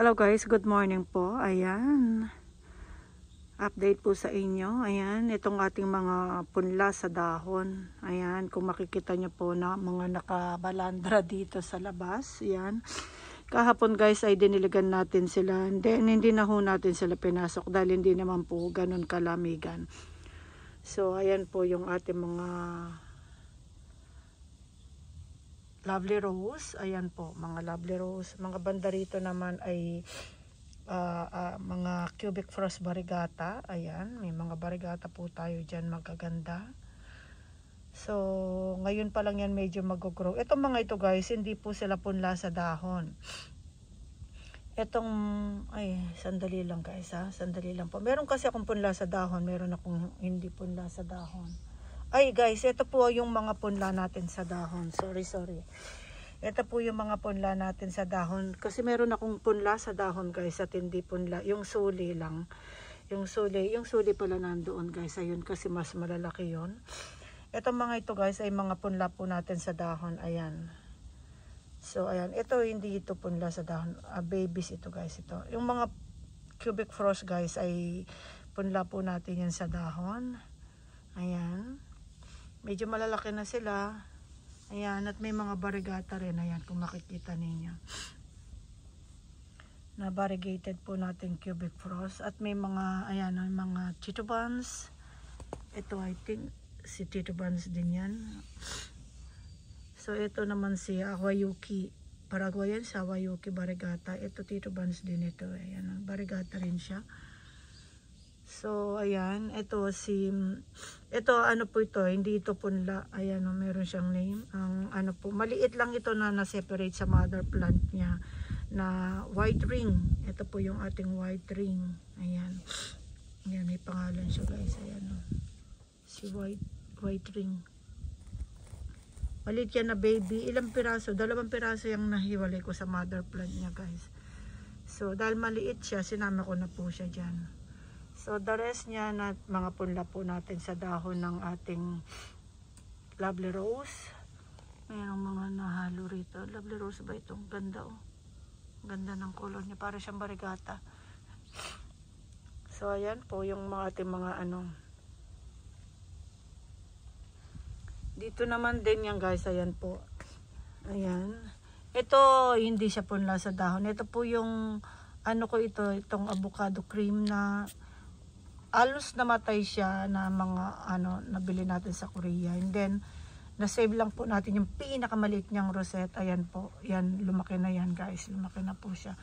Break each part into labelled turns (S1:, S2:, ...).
S1: Hello guys, good morning po. Ayan. Update po sa inyo. Ayan, itong ating mga punla sa dahon. Ayan, kung makikita nyo po na mga nakabalandra dito sa labas. Ayan. Kahapon guys ay diniligan natin sila. Then, hindi na ho natin sila pinasok dahil hindi naman po ganun kalamigan. So, ayan po yung ating mga lovely rose. Ayan po, mga lovely rose. Mga banda rito naman ay ah, ah, mga cubic frost barigata. Ayan, may mga barigata po tayo dyan magaganda. So, ngayon pa lang yan medyo mag-grow. Itong mga ito guys, hindi po sila punla sa dahon. Itong, ay, sandali lang guys ha, sandali lang po. Meron kasi akong punla sa dahon, meron akong hindi punla sa dahon. Ay guys, ito po yung mga punla natin sa dahon. Sorry, sorry. Ito po yung mga punla natin sa dahon. Kasi meron akong punla sa dahon guys at hindi punla. Yung suli lang. Yung suli. Yung suli pala nandoon guys. Ayun kasi mas malalaki yon. Ito mga ito guys ay mga punla po natin sa dahon. Ayan. So ayan. Ito hindi ito punla sa dahon. Ah, babies ito guys. Ito. Yung mga cubic frost guys ay punla po natin yan sa dahon. Ayan. Medyo malalaki na sila. Ayan, at may mga barigata rin. Ayan, kung makikita ninyo. Na variegated po natin cubic frost. At may mga, ayan, may mga titubans. Ito, I think, si titubans din yan. So, ito naman si Awayuki. Paraguayan sa Awayuki barigata. Ito, titubans din ito. Ayan, barigata rin siya. So, ayan, ito si, ito ano po ito, hindi ito punla, ayan, oh, meron siyang name. Ang ano po, maliit lang ito na na-separate sa mother plant niya na white ring. Ito po yung ating white ring. Ayan. Ayan, may pangalan siya guys. Ayan, oh. si white, white ring. Maliit yan na baby. Ilang piraso? Dalawang piraso yung nahiwalay ko sa mother plant niya guys. So, dahil maliit siya, sinama ko na po siya dyan. So, the rest niya na mga punla po natin sa dahon ng ating lovely rose. Mayroong mga nahalo rito. Lovely rose ba itong ganda oh. Ganda ng color niya. Para siyang barigata. So, ayan po yung mga ating mga ano. Dito naman din yan guys. Ayan po. Ayan. Ito, hindi siya punla sa dahon. Ito po yung ano ko ito, itong avocado cream na alos namatay siya na mga ano nabili natin sa Korea. And then na-save lang po natin yung pinakamaliit niyang rosette. Ayan po. Yan lumaki na yan guys. Lumaki na po siya.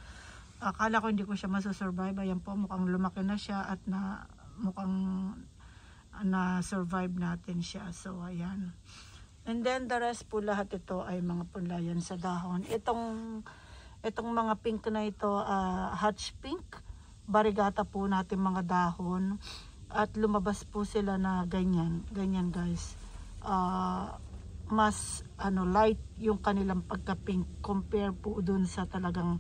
S1: Akala ko hindi ko siya masusurvive. Ayan po mukhang lumaki na siya at na mukhang na survive natin siya. So ayan. And then the rest po lahat ito ay mga punlayan sa dahon. Itong itong mga pink na ito uh, hatch pink barigata po natin mga dahon at lumabas po sila na ganyan ganyan guys. Uh, mas ano light yung kanilang pagka pink compare po dun sa talagang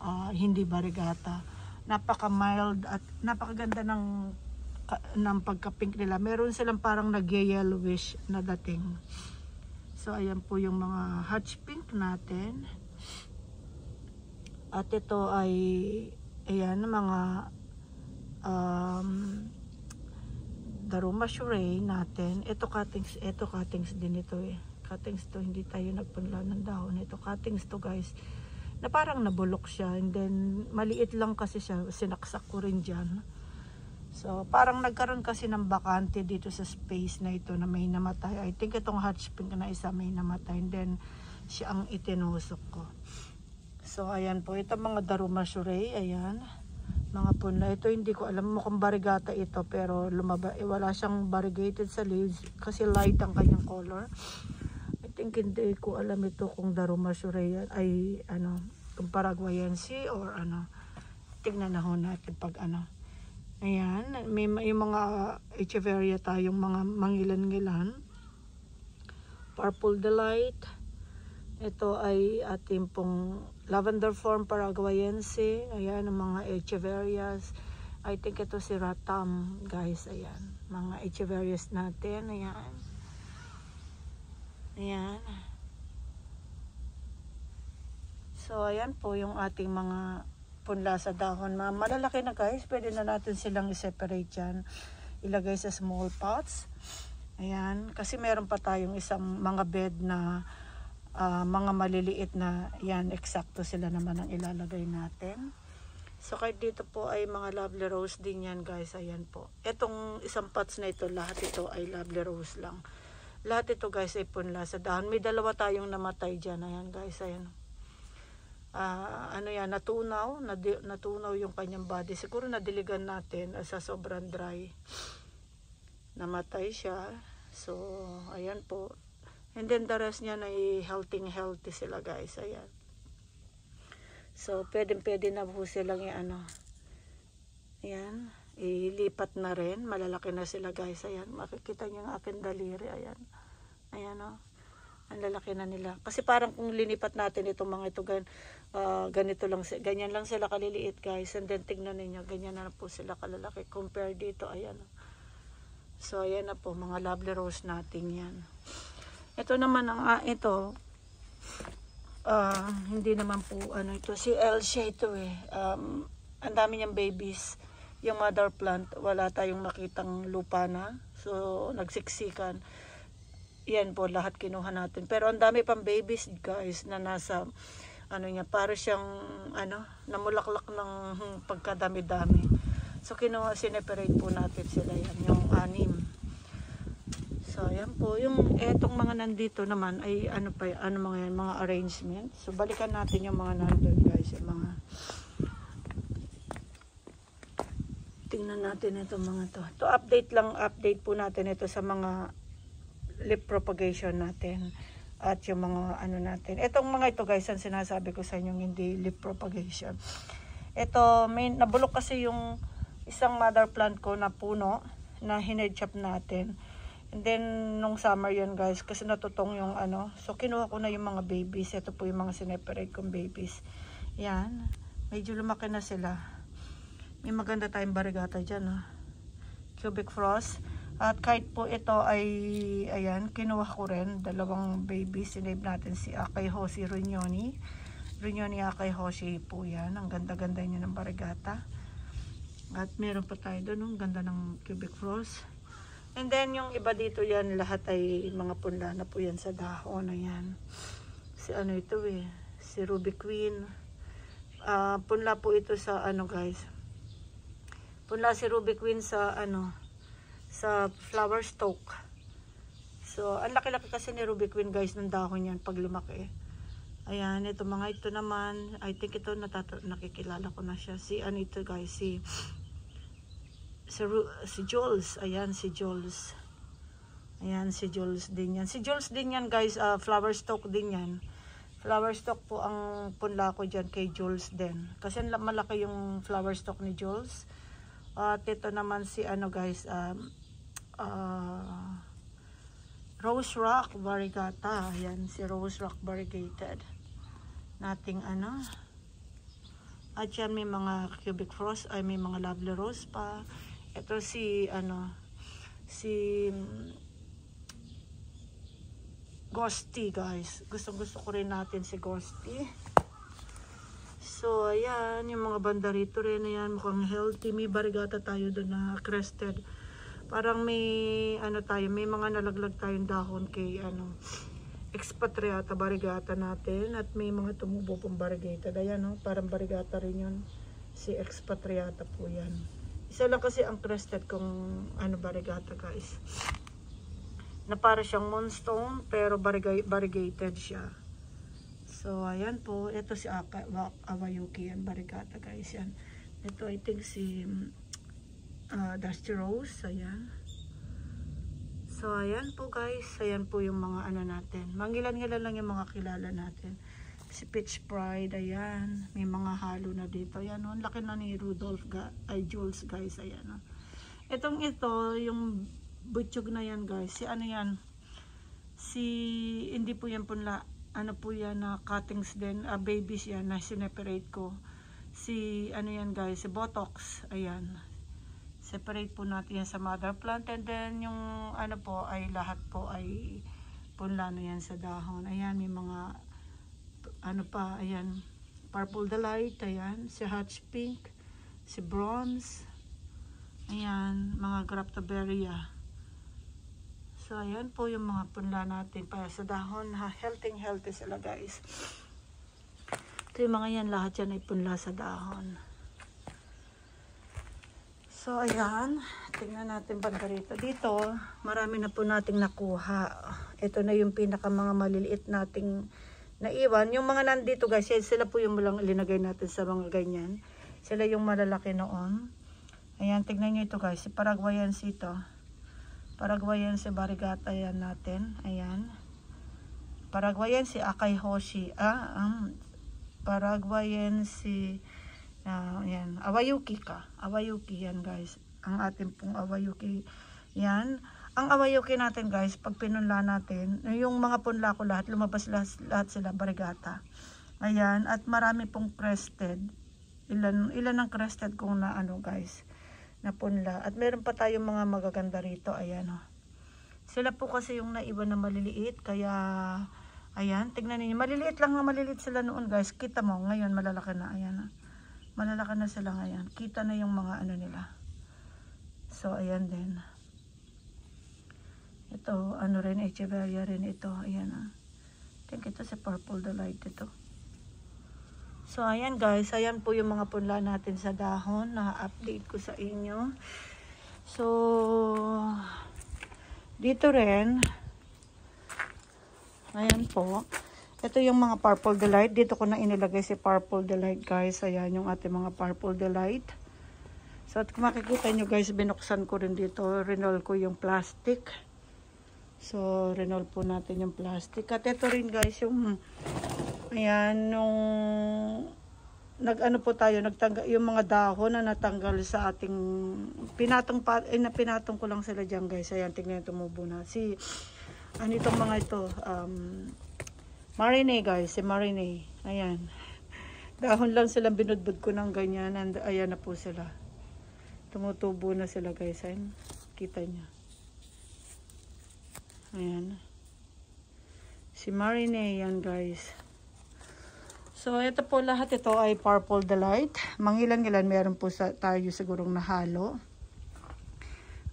S1: uh, hindi barigata. Napaka mild at napakaganda ng ng pagka pink nila. Meron silang parang nag yellowish na dating. So ayan po yung mga hatch pink natin. At ito ay ayan mga um, Daruma Shuray natin. Ito cuttings ito cuttings din ito eh. Cuttings to hindi tayo nagpunla ng dahon. Ito cuttings to guys. Na parang nabulok siya and then maliit lang kasi siya. Sinaksak ko rin dyan. So parang nagkaroon kasi ng bakante dito sa space na ito na may namatay. I think itong hatch pink na isa may namatay and then siya ang itinusok ko So, ayan po. Ito mga Daruma Shuray. Ayan. Mga punla. Ito hindi ko alam. Mukhang barigata ito. Pero lumaba, eh, wala siyang variegated sa leaves. Kasi light ang kanyang color. I think hindi ko alam ito kung Daruma Shuray ay ano, kung Paraguayense or ano. Tingnan na ho natin pag ano. Ayan. May, may mga Echeveria tayong mga mangilan-ngilan. Purple Delight. Ito ay ating pong lavender form paraguayense. Ayan, ang mga echeverias. I think ito si Ratam, guys. Ayan, mga echeverias natin. Ayan. Ayan. So, ayan po yung ating mga punla sa dahon. Ma malalaki na guys, pwede na natin silang i-separate yan. Ilagay sa small pots. Ayan, kasi meron pa tayong isang mga bed na ah, mga maliliit na yan, eksakto sila naman ang ilalagay natin. So kahit dito po ay mga lovely rose din yan guys, ayan po. Etong isang pots na ito, lahat ito ay lovely rose lang. Lahat ito guys ay punla sa dahon. May dalawa tayong namatay dyan, ayan guys, ayan. Ah, ano yan, natunaw, natunaw yung kanyang body. Siguro nadiligan natin ah, sa sobrang dry. Namatay siya. So, ayan po. And then the rest niya ay healthy healthy sila guys. Ayan. So, pwede pwede na po silang i-ano. Ayan. Ilipat na rin. Malalaki na sila guys. Ayan. Makikita niyo ang aking daliri. Ayan. Ayan o. Ang lalaki na nila. Kasi parang kung linipat natin itong mga ito, gan, ah, ganito lang, ganyan lang sila kaliliit guys. And then tignan ninyo, ganyan na po sila kalalaki. Compare dito, ayan. oh. So, ayan na po, mga lovely rose natin yan. Ito naman ang, ah, ito, ah, hindi naman po, ano ito, si Elsie ito eh. Um, ang dami niyang babies. Yung mother plant, wala tayong makitang lupa na. So, nagsiksikan. Yan po, lahat kinuha natin. Pero ang dami pang babies, guys, na nasa, ano niya, para siyang, ano, namulaklak ng hmm, pagkadami-dami. So, kinuha, sineperate po natin sila yan, yung anim. So, ayan po. Yung etong mga nandito naman ay ano pa, ano mga yan, mga arrangement. So, balikan natin yung mga nandun, guys, yung mga tingnan natin itong mga to. To update lang, update po natin ito sa mga lip propagation natin at yung mga ano natin. Itong mga ito guys, ang sinasabi ko sa inyong hindi lip propagation. Ito, may nabulok kasi yung isang mother plant ko na puno na hinedchop natin. And then, nung summer yun guys, kasi natutong yung ano. So, kinuha ko na yung mga babies. Ito po yung mga sineperate kong babies. Yan. Medyo lumaki na sila. May maganda tayong barigata dyan. Ah. Cubic frost. At kahit po ito ay, ayan, kinuha ko rin. Dalawang babies. Sinave natin si Akay Hoshi Rinyoni. Rinyoni Akay Hoshi po yan. Ang ganda-ganda niya ng barigata. At meron pa tayo doon. Ang ganda ng cubic frost. And then yung iba dito yan, lahat ay mga punla na po yan sa dahon. Ayan. Si ano ito eh. Si Ruby Queen. Ah, punla po ito sa ano guys. Punla si Ruby Queen sa ano sa flower stalk. So, ang laki-laki kasi ni Ruby Queen guys ng dahon yan pag lumaki. Ayan, ito mga ito naman, I think ito nakikilala ko na siya. Si ano ito guys, si si, si Jules. Ayan, si Jules. Ayan, si Jules din yan. Si Jules din yan guys, ah, flower stalk din yan. Flower stalk po ang punla ko dyan kay Jules din. Kasi malaki yung flower stalk ni Jules. At ito naman si ano guys, um, ah, Rose Rock Variegata. Ayan, si Rose Rock Variegated. Nating ano. At yan may mga cubic frost, ay may mga lovely rose pa. Ito si ano, si mm, Ghosty guys. Gusto gusto ko rin natin si Ghosty. So, ayan, yung mga banda rito rin, ayan, mukhang healthy. May barigata tayo doon na crested. Parang may, ano tayo, may mga nalaglag tayong dahon kay, ano, expatriata barigata natin. At may mga tumubo pong barigata. Ayan, no, parang barigata rin yun. Si expatriata po yan. Isa lang kasi ang crested kung, ano, barigata guys. Na para siyang moonstone, pero barigay, variegated siya. So, ayan po. Ito si Aka, Wa- Awayuki yan. Barigata guys yan. Ito I think si uh, Dusty Rose. Ayan. So, ayan po guys. Ayan po yung mga ano natin. Mangilan-ngilan lang yung mga kilala natin. Si Peach Pride. Ayan. May mga halo na dito. Ayan. Oh, laki na ni Rudolph. Ay, Jules guys. Ayan. Oh. Itong ito, yung butchog na yan guys. Si ano yan? Si, hindi po yan punla ano po yan na cuttings din, ah, babies yan na sineperate ko. Si, ano yan guys, si Botox, ayan. Separate po natin yan sa mother plant and then yung ano po ay lahat po ay punla na yan sa dahon. Ayan, may mga ano pa, ayan, Purple Delight, ayan. Si Hotch Pink, si Bronze, ayan, mga Graptoberia. So, ayan po yung mga punla natin para sa dahon. Ha, healthy, healthy sila guys. Ito yung mga yan, lahat yan ay punla sa dahon. So, ayan. Tingnan natin banda rito. Dito, marami na po nating nakuha. Ito na yung pinaka mga maliliit nating naiwan. Yung mga nandito guys, sila po yung mulang ilinagay natin sa mga ganyan. Sila yung malalaki noon. Ayan, tignan nyo ito guys. Si Paraguayansi ito. Paraguayansi Barigata yan natin. Ayan. Paraguayansi Akay Hoshi. Ah, um, Paraguayansi uh, yan. Awayuki ka. Awayuki yan guys. Ang ating pong awayuki. Yan. Ang awayuki natin guys, pag pinunla natin, yung mga punla ko lahat, lumabas lahat, lahat sila barigata. Ayan. At marami pong crested ilan ilan ang crested kung na ano guys na punla at meron pa tayong mga magaganda rito ayan oh. sila po kasi yung naiba na maliliit kaya ayan tingnan niyo maliliit lang na maliliit sila noon guys kita mo ngayon malalaki na ayan oh. malalaki na sila ngayon kita na yung mga ano nila so ayan din ito ano rin echeveria rin ito ayan ah. think ito sa purple delight ito So, ayan guys. Ayan po yung mga punla natin sa dahon na update ko sa inyo. So, dito rin, ayan po. Ito yung mga purple delight. Dito ko na inilagay si purple delight guys. Ayan yung ating mga purple delight. So, at kung makikita nyo guys, binuksan ko rin dito. Renol ko yung plastic. So, renol po natin yung plastic. At ito rin guys, yung Ayan, nung nag-ano po tayo, nagtanggal yung mga dahon na natanggal sa ating pinatong pa, eh, na pinatong ko lang sila diyan, guys. Ayan, tingnan tumubo na. Si ano itong mga ito, um marine guys, si marine. Ayan. Dahon lang silang binudbud ko ng ganyan and ayan na po sila. Tumutubo na sila, guys. Ayan, kita niya. Ayan. Si marine yan, guys. So, ito po lahat ito ay Purple Delight. Mangilan-ilan meron po sa, tayo sigurong nahalo.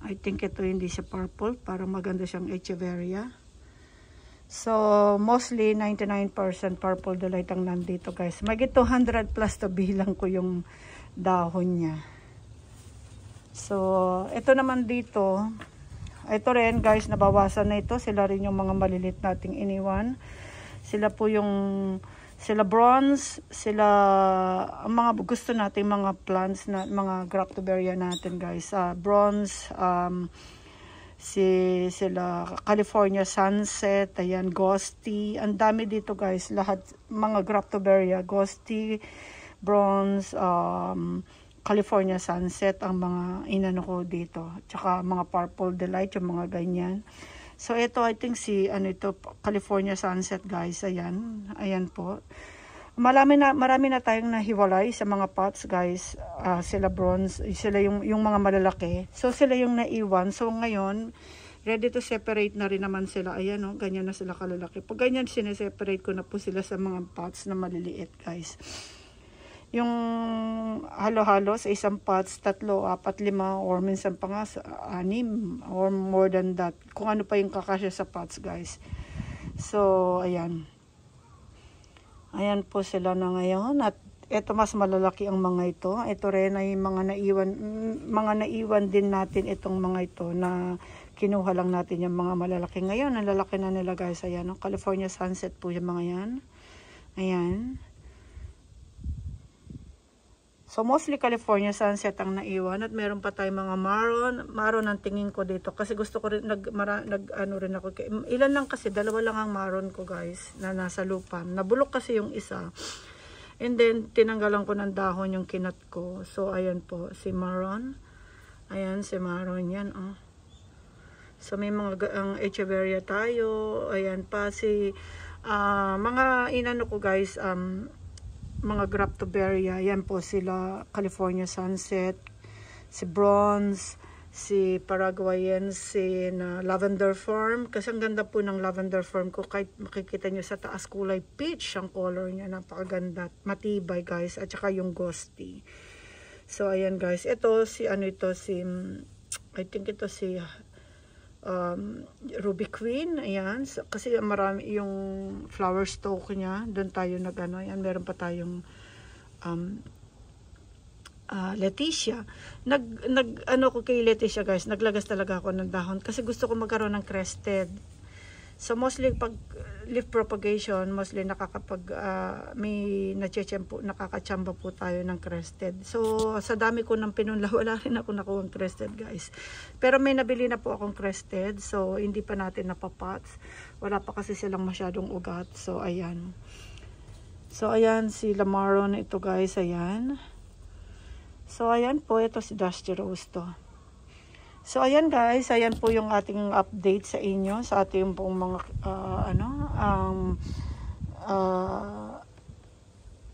S1: I think ito hindi siya purple. Para maganda siyang Echeveria. So, mostly 99% Purple Delight ang nandito guys. Magit 200 plus to bilang ko yung dahon niya. So, ito naman dito. Ito rin guys, nabawasan na ito. Sila rin yung mga malilit nating iniwan. Sila po yung sila bronze, sila ang mga gusto natin mga plants na mga graptoberia natin guys. Uh, bronze, um, si sila California sunset, ayan ghosty. Ang dami dito guys, lahat mga graptoberia, ghosty, bronze, um, California sunset ang mga inano ko dito. Tsaka mga purple delight, yung mga ganyan. So, ito, I think si, ano ito, California Sunset, guys. Ayan. Ayan po. Marami na, marami na tayong nahiwalay sa mga pots, guys. Uh, sila bronze, sila yung, yung mga malalaki. So, sila yung naiwan. So, ngayon, ready to separate na rin naman sila. Ayan, oh, ganyan na sila kalalaki. Pag ganyan, sineseparate ko na po sila sa mga pots na maliliit, guys yung halo-halo sa isang pots, tatlo, apat, lima, or minsan pa nga anim, or more than that. Kung ano pa yung kakasya sa pots, guys. So, ayan. Ayan po sila na ngayon. At ito mas malalaki ang mga ito. Ito rin ay mga naiwan, mga naiwan din natin itong mga ito na kinuha lang natin yung mga malalaki. Ngayon, ang lalaki na nila guys. Ayan, California Sunset po yung mga yan. Ayan. So mostly California sunset ang naiwan at meron pa tayong mga maroon. Maroon ang tingin ko dito kasi gusto ko rin nag, mara, nag ano rin ako. Ilan lang kasi dalawa lang ang maroon ko guys na nasa lupa. Nabulok kasi yung isa. And then tinanggalan ko ng dahon yung kinat ko. So ayan po si maroon. Ayan si maroon yan oh. So may mga ang Echeveria tayo. Ayan pa si uh, mga inano ko guys um mga Graptoberia. Yan po sila, California Sunset, si Bronze, si Paraguayense na lavender farm. Kasi ang ganda po ng lavender farm ko. Kahit makikita nyo sa taas kulay peach ang color niya. Napakaganda. Matibay guys. At saka yung ghosty. So ayan guys. Ito si ano ito si I think ito si um, Ruby Queen. Ayan. So, kasi marami yung flower stalk niya. Doon tayo nag ano. Ayan. Meron pa tayong um, uh, Leticia. Nag, nag, ano ko kay Leticia guys, naglagas talaga ako ng dahon kasi gusto ko magkaroon ng crested. So mostly pag leaf propagation, mostly nakakapag, uh, may nachechempo, nakakachamba po tayo ng crested. So sa dami ko ng pinunla, wala rin ako nakuha crested guys. Pero may nabili na po akong crested, so hindi pa natin napapots. Wala pa kasi silang masyadong ugat. So ayan. So ayan si Lamaron ito guys, ayan. So, ayan po. Ito si Dusty Rose to. So, ayan guys. Ayan po yung ating update sa inyo. Sa ating pong mga, uh, ano, ang um, uh,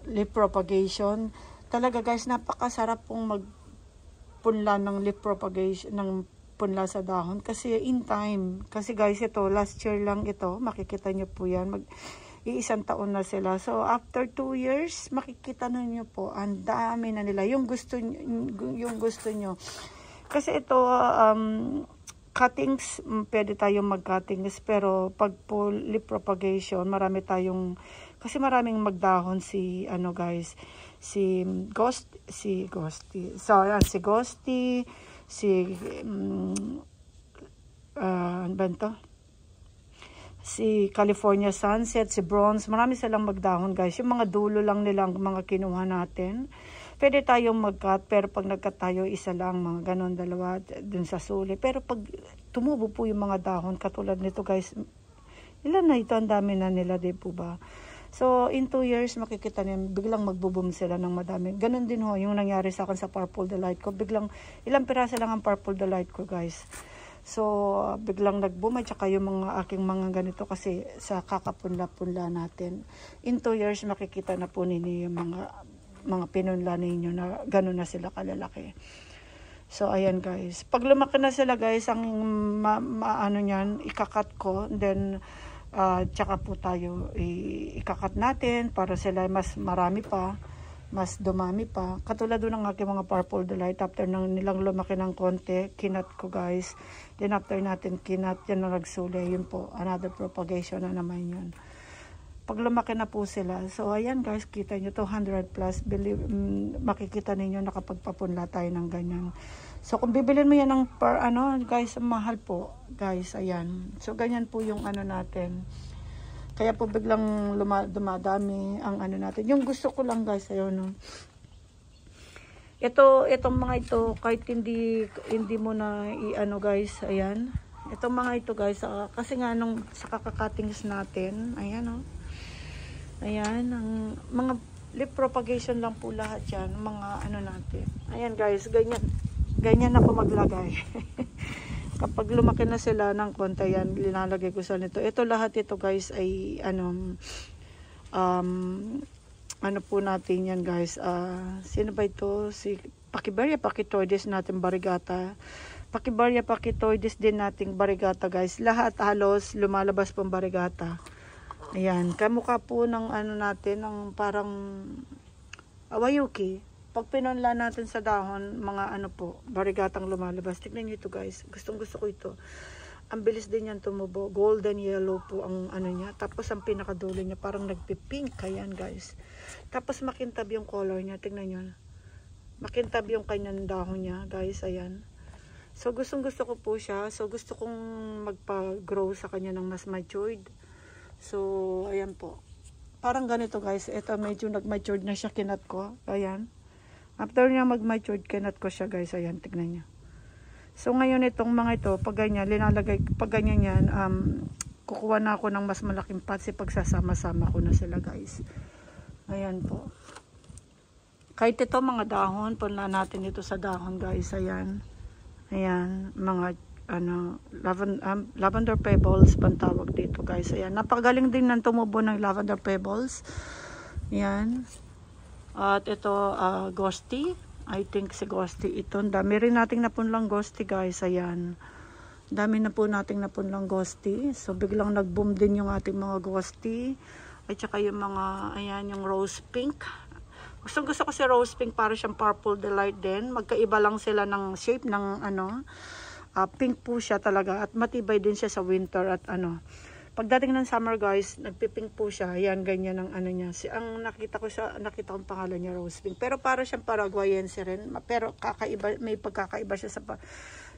S1: leaf propagation. Talaga guys, napakasarap pong magpunla ng leaf propagation, ng punla sa dahon. Kasi in time, kasi guys, ito, last year lang ito. Makikita nyo po yan. Mag, iisang taon na sila. So, after 2 years, makikita na nyo po, ang dami na nila. Yung gusto, yung gusto nyo. Kasi ito, um, cuttings, mm, pwede tayong mag-cuttings, pero pag po leaf propagation, marami tayong, kasi maraming magdahon si, ano guys, si Ghost, si Ghosty, so, yan, si Ghosty, si, um, uh, ano si California Sunset, si Bronze, marami silang magdahon guys. Yung mga dulo lang nilang mga kinuha natin. Pwede tayong mag-cut, pero pag nag-cut tayo, isa lang, mga ganon, dalawa, dun sa suli. Pero pag tumubo po yung mga dahon, katulad nito guys, ilan na ito, ang dami na nila, di po ba? So, in 2 years, makikita niyo, biglang magbo-boom sila ng madami. Ganon din ho, yung nangyari sa akin sa Purple Delight ko. Biglang, ilang pirasa lang ang Purple Delight ko, guys. So, biglang nag-boom at saka yung mga aking mga ganito kasi sa kakapunla-punla natin. In 2 years, makikita na po ninyo yung mga, mga pinunla ninyo na gano'n na sila kalalaki. So, ayan guys. Pag lumaki na sila guys, ang ma, ma ano niyan, ikakat ko. Then, uh, tsaka po tayo ikakat natin para sila mas marami pa mas dumami pa. Katulad doon ng aking mga purple delight. After nang nilang lumaki ng konti, kinat ko guys. Then after natin kinat, yan na nagsuli. Yun po, another propagation na naman yun. Pag lumaki na po sila. So ayan guys, kita nyo 200 plus. Believe, mm, makikita ninyo nakapagpapunla tayo ng ganyan. So kung bibilin mo yan ng per ano, guys, mahal po. Guys, ayan. So ganyan po yung ano natin kaya po biglang luma, dumadami ang ano natin. Yung gusto ko lang guys, ayun no. Ito, itong mga ito, kahit hindi, hindi mo na i-ano guys, ayan. Itong mga ito guys, uh, kasi nga nung sa kakakatings natin, ayan no. Ayan, ang mga lip propagation lang po lahat yan, mga ano natin. Ayan guys, ganyan, ganyan ako maglagay. kapag lumaki na sila ng konti yan, linalagay ko sa nito. Ito lahat ito guys ay ano, um, ano po natin yan guys. Uh, sino ba ito? Si Pakibaria Pakitoides natin barigata. Pakibaria Pakitoides din nating barigata guys. Lahat halos lumalabas pang barigata. Ayan, kamukha po ng ano natin, ng parang awayuki. Pag pinunla natin sa dahon, mga ano po, barigatang lumalabas. Tignan niyo ito guys. Gustong gusto ko ito. Ang bilis din yan tumubo. Golden yellow po ang ano niya. Tapos ang pinakadulo niya parang nagpipink. Ayan guys. Tapos makintab yung color niya. Tignan niyo. Makintab yung kanyang dahon niya guys. Ayan. So gustong gusto ko po siya. So gusto kong magpa-grow sa kanya ng mas matured. So ayan po. Parang ganito guys. Ito medyo nag-matured na siya kinat ko. Ayan. After niya mag-matured, kinat ko siya guys. Ayan, tignan niya. So ngayon itong mga ito, pag ganyan, linalagay, pag ganyan yan, um, kukuha na ako ng mas malaking pots si pagsasama-sama ko na sila guys. Ayan po. Kahit ito mga dahon, punla natin ito sa dahon guys. Ayan. Ayan, mga ano, lavender, um, lavender pebbles pantawag dito guys. Ayan, napagaling din ng tumubo ng lavender pebbles. Ayan. At ito, uh, ghosty. I think si Ghosty ito. Dami rin nating napunlang Ghosty guys. Ayan. Dami na po nating napunlang Ghosty. So biglang nag-boom din yung ating mga Ghosty. At saka yung mga, ayan, yung rose pink. Gusto gusto ko si rose pink para siyang purple delight din. Magkaiba lang sila ng shape ng ano. Ah, pink po siya talaga at matibay din siya sa winter at ano. Pagdating ng summer guys, nagpipink po siya. Yan, ganyan ang ano niya. Si, ang nakita ko siya, nakita kong pangalan niya Rose Pink. Pero para siyang Paraguayense rin. Pero kakaiba, may pagkakaiba siya sa,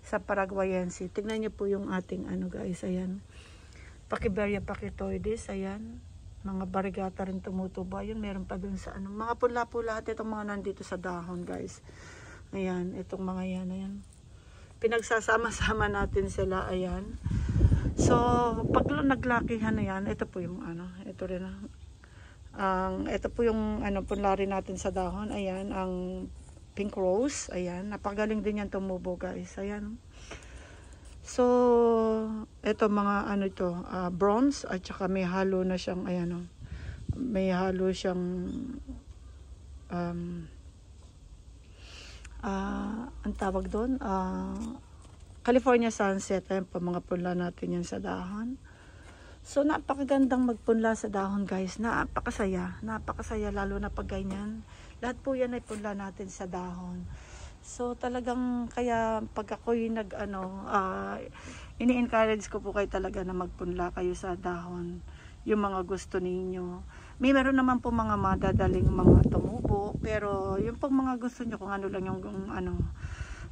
S1: sa Paraguayense. Tignan niyo po yung ating ano guys. Ayan. Pakiberia pakitoides. Ayan. Mga barigata rin tumutubo. Ayun, meron pa dun sa ano. Mga pula po lahat itong mga nandito sa dahon guys. Ayan, itong mga yan. Ayan. Pinagsasama-sama natin sila. Ayan. So, pag naglakihan na yan, ito po yung ano, ito rin ang ito po yung ano punlari natin sa dahon. Ayan, ang pink rose. Ayan, napagaling din yan tumubo, guys. Ayan. So, ito mga ano ito, ah, bronze at saka may halo na siyang ayan oh. May halo siyang um ah ang tawag doon, ah California sunset, ayan po mga punla natin yan sa dahon. So napakagandang magpunla sa dahon guys, napakasaya, napakasaya lalo na pag ganyan. Lahat po yan ay punla natin sa dahon. So talagang kaya pag ako'y nag ano, ah, ini-encourage ko po kayo talaga na magpunla kayo sa dahon. Yung mga gusto ninyo. May meron naman po mga madadaling mga tumubo, pero yung pag mga gusto nyo kung ano lang yung, yung ano,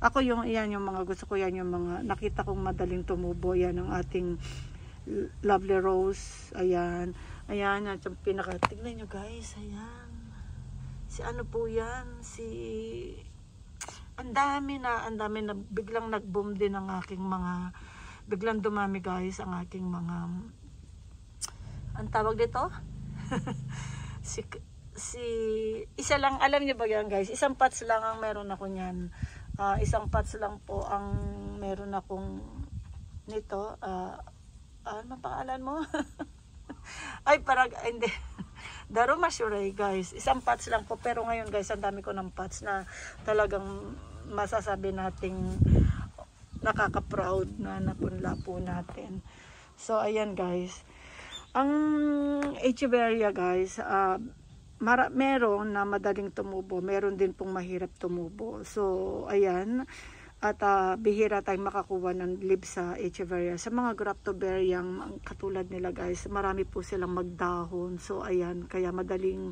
S1: ako yung yan yung mga gusto ko yan yung mga nakita kong madaling tumubo yan ang ating lovely rose ayan. Ayan at yung pinaka tignan nyo guys ayan. Si ano po yan si ang dami na ang dami na biglang nag-boom din ang aking mga biglang dumami guys ang aking mga ang tawag dito si si isa lang alam niyo ba yan guys isang pots lang ang meron ako niyan Ah, isang pots lang po ang meron akong nito. ah ano pangalan mo? Ay, parang, hindi. Daro Mashuray, guys. Isang pots lang po. Pero ngayon, guys, ang dami ko ng pots na talagang masasabi nating nakaka-proud na napunla po natin. So, ayan, guys. Ang Echeveria, guys, ah mara, meron na madaling tumubo, meron din pong mahirap tumubo. So, ayan, at ah, bihira tayong makakuha ng leaves sa Echeveria. Sa mga Graptoberyang katulad nila guys, marami po silang magdahon. So, ayan, kaya madaling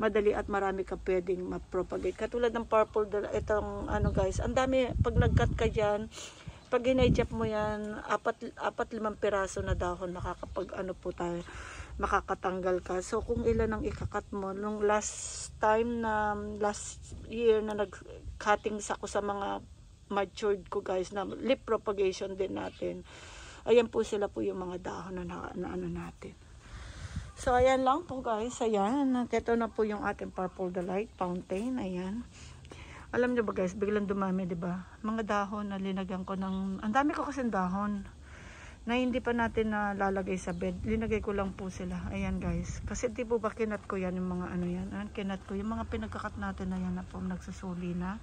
S1: madali at marami ka pwedeng ma-propagate. Katulad ng purple, itong ano guys, ang dami, pag nag-cut ka dyan, pag ginajap mo yan, apat, apat limang piraso na dahon, makakapag ano po tayo, makakatanggal ka. So, kung ilan ang ikakat mo, nung last time na, last year na nag-cuttings ako sa mga matured ko guys, na lip propagation din natin. Ayan po sila po yung mga dahon na, na, na ano natin. So, ayan lang po guys. Ayan. Ito na po yung ating Purple Delight Fountain. Ayan. Alam nyo ba guys, biglang dumami, di ba? Mga dahon na linagyan ko ng... Ang dami ko kasi dahon na hindi pa natin nalalagay sa bed. Linagay ko lang po sila. Ayan guys. Kasi di po ba kinat ko yan yung mga ano yan. Ayan, kinat ko. Yung mga pinagkakat natin na yan na po nagsusuli na.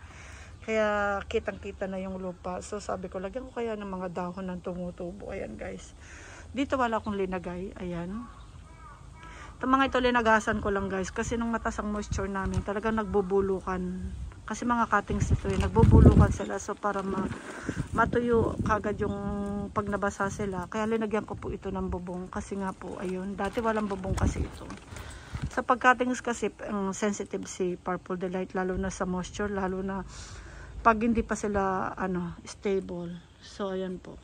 S1: Kaya kitang kita na yung lupa. So sabi ko, lagyan ko kaya ng mga dahon ng tumutubo. Ayan guys. Dito wala akong linagay. Ayan. Itong mga ito linagasan ko lang guys. Kasi nung matas ang moisture namin, talagang nagbubulukan. Kasi mga cuttings ito eh, nagbubulukan sila. So para ma matuyo kagad yung pag nabasa sila. Kaya linagyan ko po ito ng bubong. Kasi nga po, ayun. Dati walang bubong kasi ito. Sa pag-cuttings kasi, ang sensitive si Purple Delight. Lalo na sa moisture. Lalo na pag hindi pa sila ano stable. So, ayan po.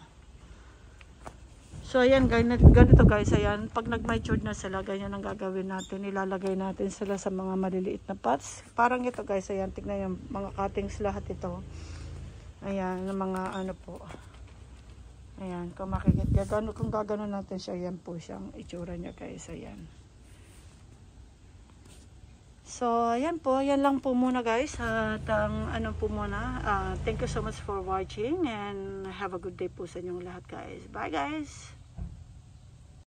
S1: So, ayan, guys, ganito guys, ayan, pag nag-matured na sila, ganyan ang gagawin natin. Ilalagay natin sila sa mga maliliit na pots. Parang ito guys, ayan, tignan yung mga cuttings lahat ito. Ayan, yung mga ano po. Ayan, kung makikita, gano, kung gagano natin siya, ayan po siyang itsura niya guys, ayan. So, ayan po. Ayan lang po muna guys. At ang ano po muna. Uh, thank you so much for watching and have a good day po sa inyong lahat guys. Bye guys!